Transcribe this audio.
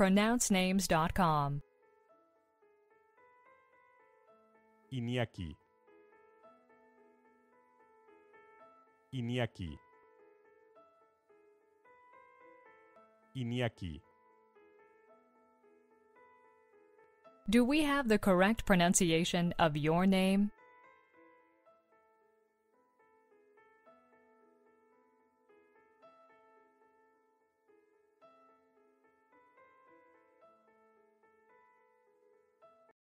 pronouncenames.com. Iñaki. Iñaki. Iñaki. Do we have the correct pronunciation of your name?